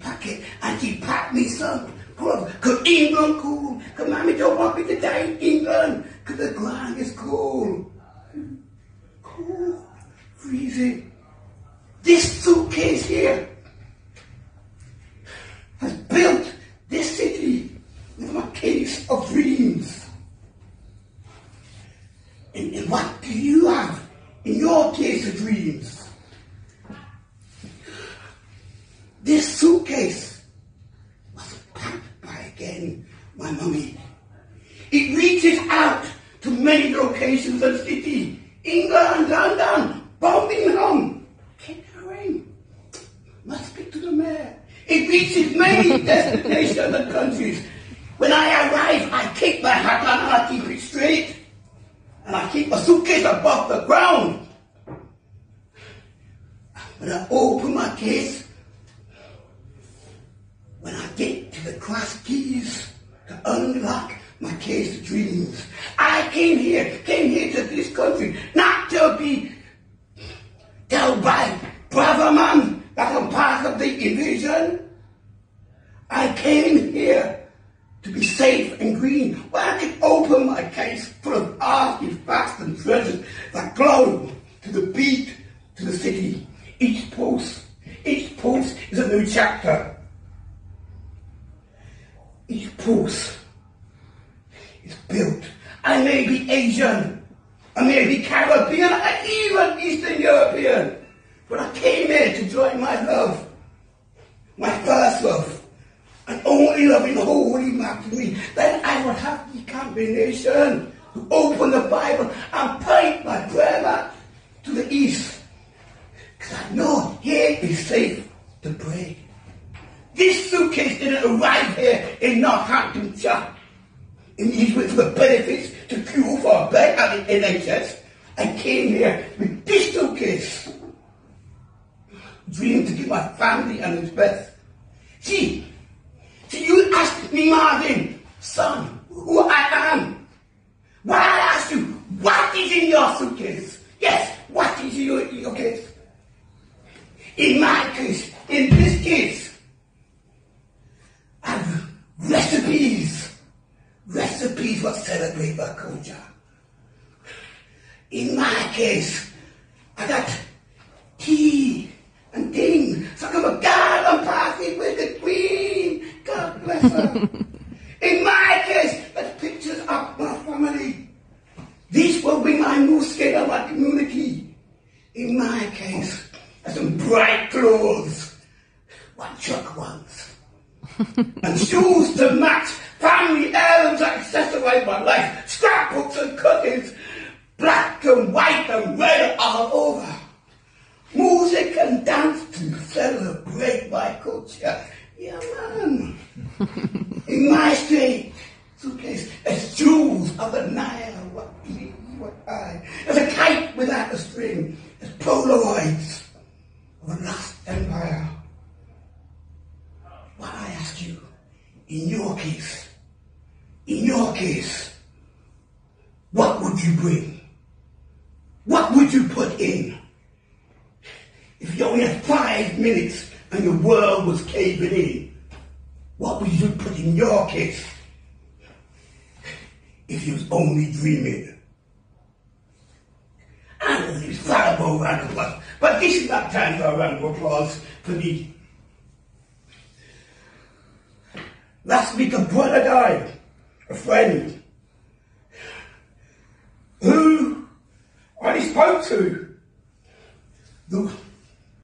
Pack and she packed me some. Cause England cool. Cause mommy don't want me to die in England. Cause the ground is cold. Cool. Freezing. This suitcase here has built this city with my case of dreams. And, and what do you have in your case of dreams? This suitcase was packed by again my mummy. It reaches out to many locations of city. England, London, Birmingham, Kettering. Must speak to the mayor. It reaches many destinations and countries. When I arrive, I keep my hat on and I keep it straight. And I keep my suitcase above the ground. When I open my case, when I get to the cross keys to unlock my case of dreams, I came here, came here to this country, not to be told by brother man that I'm part of the invasion. I came here to be safe and green, where I can open my case full of artifacts and treasures that glow to the beat, to the city. Each pulse, each pulse is a new chapter. Post is built. I may be Asian, I may be Caribbean, I even Eastern European, but I came here to join my love, my first love and only loving holy map to me, then I would have the combination to open the Bible and point my prayer to the east. Because I know here is safe to pray. This suitcase didn't arrive here in Northamptonshire. In these for the benefits to queue for a bed at the NHS. I came here with this suitcase. Dream to give my family and its best. See, so you ask me, Marvin, son, who I am. Why I ask you, what is in your suitcase? Yes, what is in your, your case? In my case, in this case, I have recipes, recipes for celebrate our culture. In my case, I got tea and things. So come a garden party with the queen. God bless her. In my case, there's pictures of my family. These will be my new skin of my community. In my case, some bright clothes. One Chuck ones. and shoes to match family heirlooms that accessorize my life. Scrapbooks and cuttings. Black and white and red all over. Music and dance to celebrate my culture. Yeah, man. In my street, suitcase, as jewels of the Nile, what you, what I. As a kite without a string, as Polaroids of a lost empire. What I ask you, in your case, in your case, what would you bring? What would you put in? If you only had five minutes and your world was caving in, what would you put in your case if you was only dreaming? And it's valuable round of applause. But this is not time for a round of applause for me. Last week a brother died, a friend, who I spoke to. The,